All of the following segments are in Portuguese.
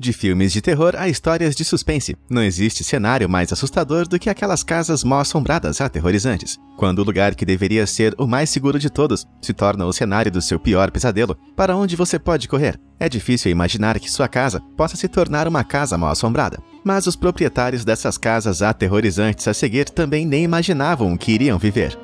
De filmes de terror a histórias de suspense, não existe cenário mais assustador do que aquelas casas mal assombradas aterrorizantes. Quando o lugar que deveria ser o mais seguro de todos se torna o cenário do seu pior pesadelo, para onde você pode correr? É difícil imaginar que sua casa possa se tornar uma casa mal assombrada. Mas os proprietários dessas casas aterrorizantes a seguir também nem imaginavam que iriam viver.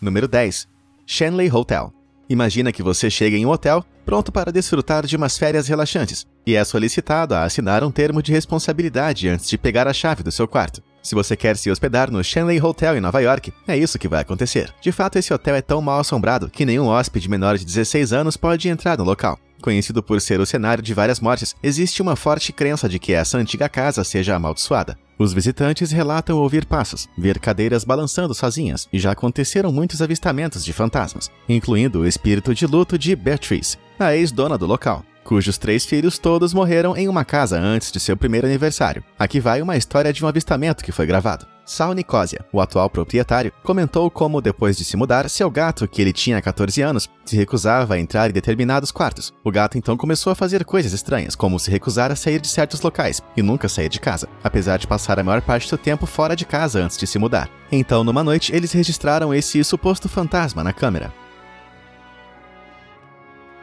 Número 10. Shanley Hotel Imagina que você chega em um hotel pronto para desfrutar de umas férias relaxantes e é solicitado a assinar um termo de responsabilidade antes de pegar a chave do seu quarto. Se você quer se hospedar no Shanley Hotel em Nova York, é isso que vai acontecer. De fato, esse hotel é tão mal assombrado que nenhum hóspede menor de 16 anos pode entrar no local. Conhecido por ser o cenário de várias mortes, existe uma forte crença de que essa antiga casa seja amaldiçoada. Os visitantes relatam ouvir passos, ver cadeiras balançando sozinhas, e já aconteceram muitos avistamentos de fantasmas, incluindo o espírito de luto de Beatrice, a ex-dona do local cujos três filhos todos morreram em uma casa antes de seu primeiro aniversário. Aqui vai uma história de um avistamento que foi gravado. Sal Nicosia, o atual proprietário, comentou como, depois de se mudar, seu gato, que ele tinha 14 anos, se recusava a entrar em determinados quartos. O gato então começou a fazer coisas estranhas, como se recusar a sair de certos locais e nunca sair de casa, apesar de passar a maior parte do tempo fora de casa antes de se mudar. Então, numa noite, eles registraram esse suposto fantasma na câmera.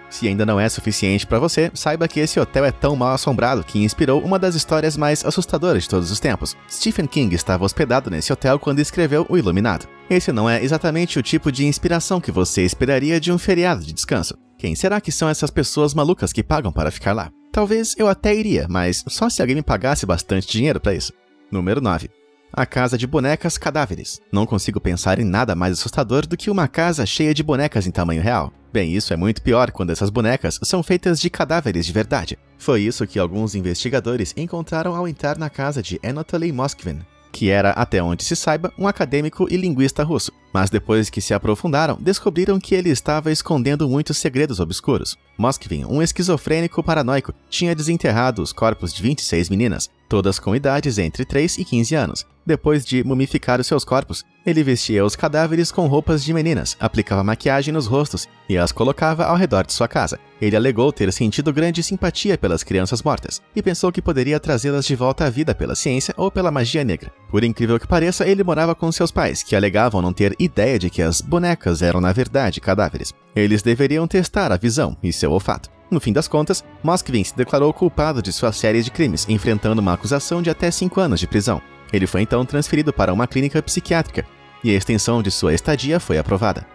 Se ainda não é suficiente para você, saiba que esse hotel é tão mal assombrado que inspirou uma das histórias mais assustadoras de todos os tempos. Stephen King estava hospedado nesse hotel quando escreveu O Iluminado. Esse não é exatamente o tipo de inspiração que você esperaria de um feriado de descanso. Quem será que são essas pessoas malucas que pagam para ficar lá? Talvez eu até iria, mas só se alguém me pagasse bastante dinheiro para isso. Número 9. A casa de bonecas cadáveres. Não consigo pensar em nada mais assustador do que uma casa cheia de bonecas em tamanho real. Bem, isso é muito pior quando essas bonecas são feitas de cadáveres de verdade. Foi isso que alguns investigadores encontraram ao entrar na casa de Anatoly Moskvin, que era, até onde se saiba, um acadêmico e linguista russo. Mas depois que se aprofundaram, descobriram que ele estava escondendo muitos segredos obscuros. Moskvin, um esquizofrênico paranoico, tinha desenterrado os corpos de 26 meninas, todas com idades entre 3 e 15 anos. Depois de mumificar os seus corpos, ele vestia os cadáveres com roupas de meninas, aplicava maquiagem nos rostos e as colocava ao redor de sua casa. Ele alegou ter sentido grande simpatia pelas crianças mortas e pensou que poderia trazê-las de volta à vida pela ciência ou pela magia negra. Por incrível que pareça, ele morava com seus pais, que alegavam não ter ideia de que as bonecas eram na verdade cadáveres. Eles deveriam testar a visão e seu olfato. No fim das contas, Moskvin se declarou culpado de sua série de crimes, enfrentando uma acusação de até 5 anos de prisão. Ele foi então transferido para uma clínica psiquiátrica, e a extensão de sua estadia foi aprovada.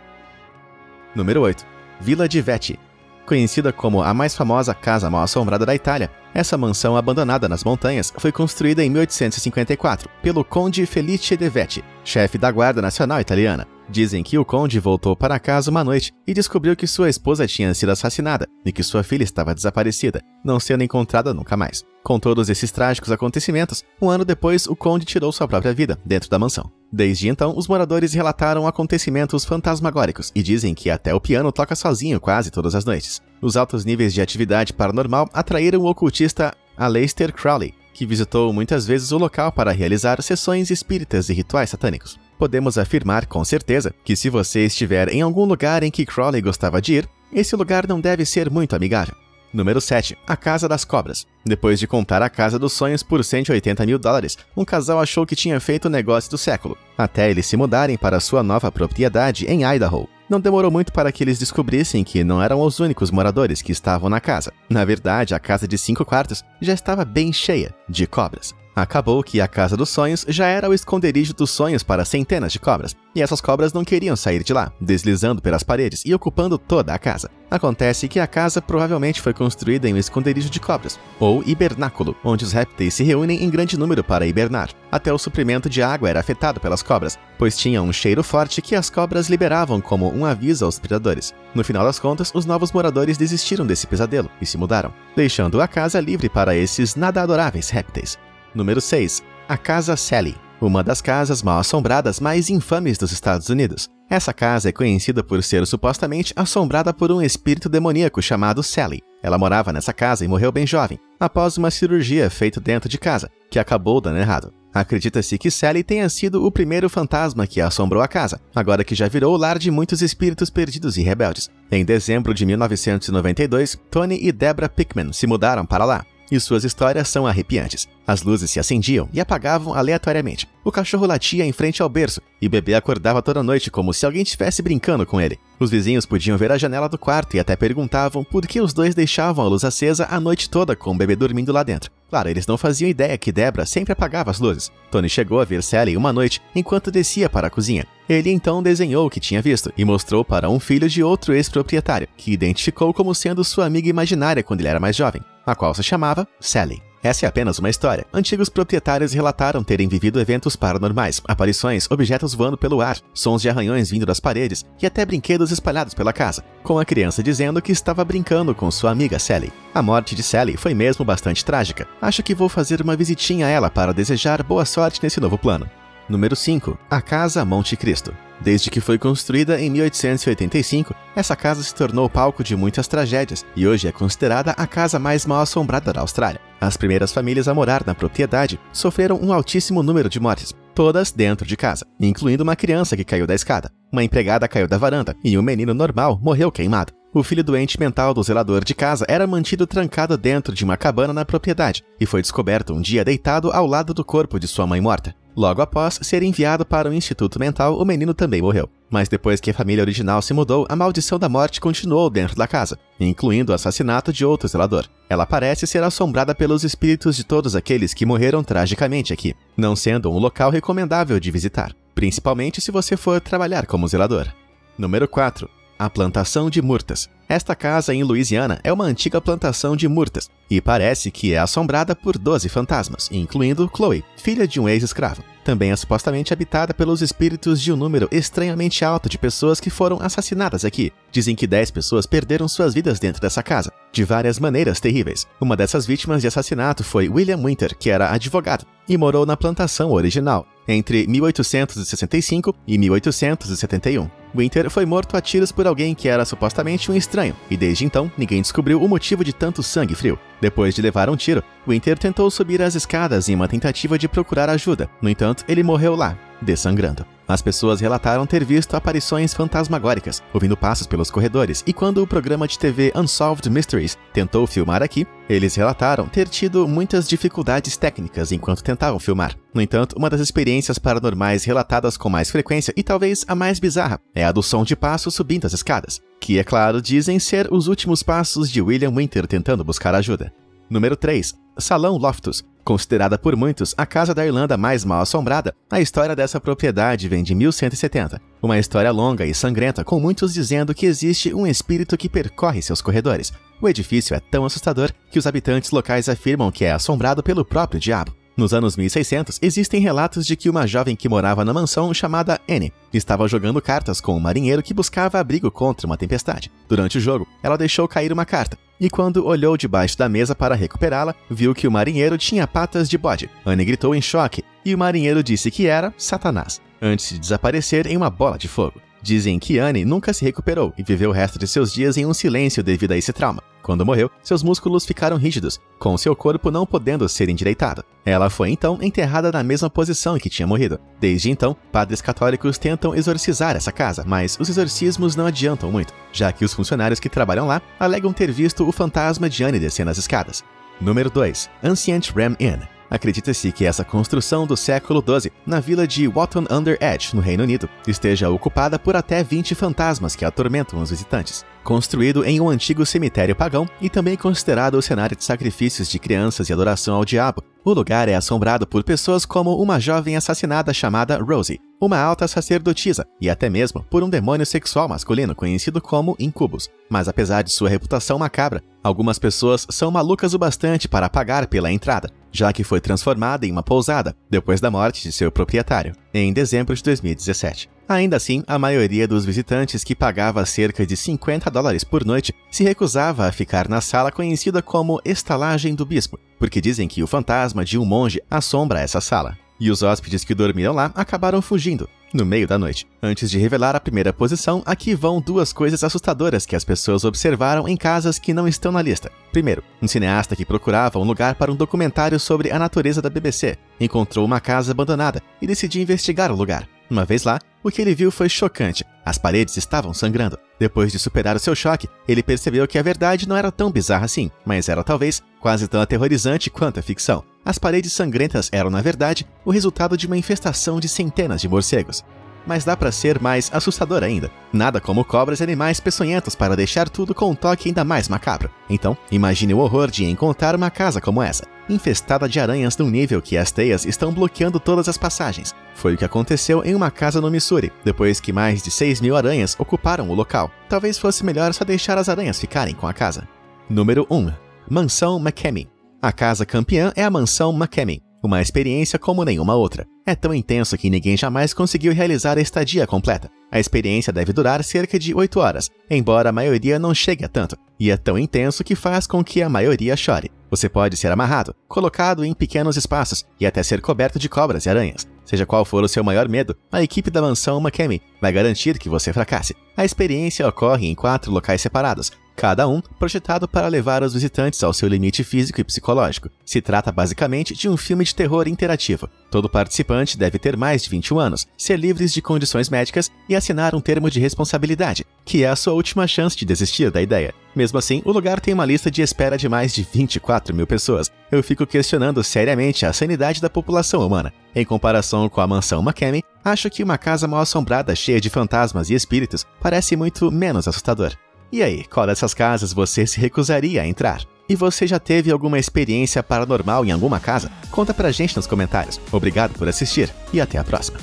Número 8. Vila de Vecchi. Conhecida como a mais famosa casa mal-assombrada da Itália, essa mansão abandonada nas montanhas foi construída em 1854 pelo Conde Felice de Vecchi, chefe da Guarda Nacional Italiana. Dizem que o conde voltou para casa uma noite e descobriu que sua esposa tinha sido assassinada e que sua filha estava desaparecida, não sendo encontrada nunca mais. Com todos esses trágicos acontecimentos, um ano depois o conde tirou sua própria vida dentro da mansão. Desde então, os moradores relataram acontecimentos fantasmagóricos e dizem que até o piano toca sozinho quase todas as noites. Os altos níveis de atividade paranormal atraíram o ocultista Aleister Crowley, que visitou muitas vezes o local para realizar sessões espíritas e rituais satânicos podemos afirmar com certeza que se você estiver em algum lugar em que Crowley gostava de ir, esse lugar não deve ser muito amigável. Número 7. A Casa das Cobras. Depois de comprar a Casa dos Sonhos por 180 mil dólares, um casal achou que tinha feito o negócio do século, até eles se mudarem para sua nova propriedade em Idaho. Não demorou muito para que eles descobrissem que não eram os únicos moradores que estavam na casa. Na verdade, a casa de cinco quartos já estava bem cheia de cobras. Acabou que a Casa dos Sonhos já era o esconderijo dos sonhos para centenas de cobras, e essas cobras não queriam sair de lá, deslizando pelas paredes e ocupando toda a casa. Acontece que a casa provavelmente foi construída em um esconderijo de cobras, ou hibernáculo, onde os répteis se reúnem em grande número para hibernar. Até o suprimento de água era afetado pelas cobras, pois tinha um cheiro forte que as cobras liberavam como um aviso aos predadores. No final das contas, os novos moradores desistiram desse pesadelo e se mudaram, deixando a casa livre para esses nada adoráveis répteis. Número 6. A Casa Sally, uma das casas mal assombradas mais infames dos Estados Unidos. Essa casa é conhecida por ser supostamente assombrada por um espírito demoníaco chamado Sally. Ela morava nessa casa e morreu bem jovem, após uma cirurgia feita dentro de casa, que acabou dando errado. Acredita-se que Sally tenha sido o primeiro fantasma que assombrou a casa, agora que já virou o lar de muitos espíritos perdidos e rebeldes. Em dezembro de 1992, Tony e Deborah Pickman se mudaram para lá e suas histórias são arrepiantes. As luzes se acendiam e apagavam aleatoriamente. O cachorro latia em frente ao berço e o bebê acordava toda noite como se alguém estivesse brincando com ele. Os vizinhos podiam ver a janela do quarto e até perguntavam por que os dois deixavam a luz acesa a noite toda com o bebê dormindo lá dentro. Claro, eles não faziam ideia que Debra sempre apagava as luzes. Tony chegou a ver Sally uma noite enquanto descia para a cozinha. Ele então desenhou o que tinha visto e mostrou para um filho de outro ex-proprietário, que identificou como sendo sua amiga imaginária quando ele era mais jovem a qual se chamava Sally. Essa é apenas uma história. Antigos proprietários relataram terem vivido eventos paranormais, aparições, objetos voando pelo ar, sons de arranhões vindo das paredes e até brinquedos espalhados pela casa, com a criança dizendo que estava brincando com sua amiga Sally. A morte de Sally foi mesmo bastante trágica. Acho que vou fazer uma visitinha a ela para desejar boa sorte nesse novo plano. Número 5. A Casa Monte Cristo. Desde que foi construída em 1885, essa casa se tornou palco de muitas tragédias e hoje é considerada a casa mais mal assombrada da Austrália. As primeiras famílias a morar na propriedade sofreram um altíssimo número de mortes, todas dentro de casa, incluindo uma criança que caiu da escada, uma empregada caiu da varanda e um menino normal morreu queimado. O filho doente mental do zelador de casa era mantido trancado dentro de uma cabana na propriedade e foi descoberto um dia deitado ao lado do corpo de sua mãe morta. Logo após ser enviado para o Instituto Mental, o menino também morreu. Mas depois que a família original se mudou, a maldição da morte continuou dentro da casa, incluindo o assassinato de outro zelador. Ela parece ser assombrada pelos espíritos de todos aqueles que morreram tragicamente aqui, não sendo um local recomendável de visitar, principalmente se você for trabalhar como zelador. Número 4 a plantação de murtas. Esta casa em Louisiana é uma antiga plantação de murtas e parece que é assombrada por 12 fantasmas, incluindo Chloe, filha de um ex-escravo. Também é supostamente habitada pelos espíritos de um número estranhamente alto de pessoas que foram assassinadas aqui. Dizem que 10 pessoas perderam suas vidas dentro dessa casa, de várias maneiras terríveis. Uma dessas vítimas de assassinato foi William Winter, que era advogado e morou na plantação original entre 1865 e 1871. Winter foi morto a tiros por alguém que era supostamente um estranho, e desde então ninguém descobriu o motivo de tanto sangue frio. Depois de levar um tiro, Winter tentou subir as escadas em uma tentativa de procurar ajuda. No entanto, ele morreu lá, dessangrando. As pessoas relataram ter visto aparições fantasmagóricas, ouvindo passos pelos corredores, e quando o programa de TV Unsolved Mysteries tentou filmar aqui, eles relataram ter tido muitas dificuldades técnicas enquanto tentavam filmar. No entanto, uma das experiências paranormais relatadas com mais frequência e talvez a mais bizarra é a do som de passos subindo as escadas, que, é claro, dizem ser os últimos passos de William Winter tentando buscar ajuda. Número 3. Salão Loftus, Considerada por muitos a casa da Irlanda mais mal assombrada, a história dessa propriedade vem de 1170. Uma história longa e sangrenta, com muitos dizendo que existe um espírito que percorre seus corredores. O edifício é tão assustador que os habitantes locais afirmam que é assombrado pelo próprio diabo. Nos anos 1600, existem relatos de que uma jovem que morava na mansão chamada Anne estava jogando cartas com um marinheiro que buscava abrigo contra uma tempestade. Durante o jogo, ela deixou cair uma carta, e quando olhou debaixo da mesa para recuperá-la, viu que o marinheiro tinha patas de bode. Anne gritou em choque, e o marinheiro disse que era Satanás, antes de desaparecer em uma bola de fogo. Dizem que Anne nunca se recuperou e viveu o resto de seus dias em um silêncio devido a esse trauma. Quando morreu, seus músculos ficaram rígidos, com seu corpo não podendo ser endireitado. Ela foi então enterrada na mesma posição em que tinha morrido. Desde então, padres católicos tentam exorcizar essa casa, mas os exorcismos não adiantam muito, já que os funcionários que trabalham lá alegam ter visto o fantasma de Anne descendo as escadas. Número 2. Ancient Ram Inn Acredita-se que essa construção do século XII, na vila de Wotton Under Edge, no Reino Unido, esteja ocupada por até 20 fantasmas que atormentam os visitantes. Construído em um antigo cemitério pagão e também considerado o cenário de sacrifícios de crianças e adoração ao diabo, o lugar é assombrado por pessoas como uma jovem assassinada chamada Rosie, uma alta sacerdotisa e até mesmo por um demônio sexual masculino conhecido como Incubus. Mas apesar de sua reputação macabra, algumas pessoas são malucas o bastante para pagar pela entrada, já que foi transformada em uma pousada depois da morte de seu proprietário, em dezembro de 2017. Ainda assim, a maioria dos visitantes que pagava cerca de 50 dólares por noite se recusava a ficar na sala conhecida como Estalagem do Bispo, porque dizem que o fantasma de um monge assombra essa sala. E os hóspedes que dormiram lá acabaram fugindo. No meio da noite. Antes de revelar a primeira posição, aqui vão duas coisas assustadoras que as pessoas observaram em casas que não estão na lista. Primeiro, um cineasta que procurava um lugar para um documentário sobre a natureza da BBC encontrou uma casa abandonada e decidiu investigar o lugar. Uma vez lá, o que ele viu foi chocante. As paredes estavam sangrando. Depois de superar o seu choque, ele percebeu que a verdade não era tão bizarra assim, mas era talvez quase tão aterrorizante quanto a ficção. As paredes sangrentas eram, na verdade, o resultado de uma infestação de centenas de morcegos mas dá para ser mais assustador ainda. Nada como cobras e animais peçonhentos para deixar tudo com um toque ainda mais macabro. Então, imagine o horror de encontrar uma casa como essa, infestada de aranhas num nível que as teias estão bloqueando todas as passagens. Foi o que aconteceu em uma casa no Missouri, depois que mais de 6 mil aranhas ocuparam o local. Talvez fosse melhor só deixar as aranhas ficarem com a casa. Número 1. Mansão McKemmy. A casa campeã é a Mansão McKemmy, uma experiência como nenhuma outra. É tão intenso que ninguém jamais conseguiu realizar a estadia completa. A experiência deve durar cerca de 8 horas, embora a maioria não chegue a tanto, e é tão intenso que faz com que a maioria chore. Você pode ser amarrado, colocado em pequenos espaços e até ser coberto de cobras e aranhas. Seja qual for o seu maior medo, a equipe da mansão McKemmy vai garantir que você fracasse. A experiência ocorre em quatro locais separados, cada um projetado para levar os visitantes ao seu limite físico e psicológico. Se trata basicamente de um filme de terror interativo. Todo participante deve ter mais de 21 anos, ser livres de condições médicas e assinar um termo de responsabilidade, que é a sua última chance de desistir da ideia. Mesmo assim, o lugar tem uma lista de espera de mais de 24 mil pessoas. Eu fico questionando seriamente a sanidade da população humana. Em comparação com a mansão McKemmy, acho que uma casa mal assombrada cheia de fantasmas e espíritos parece muito menos assustador. E aí, qual dessas casas você se recusaria a entrar? E você já teve alguma experiência paranormal em alguma casa? Conta pra gente nos comentários. Obrigado por assistir e até a próxima.